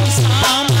Islam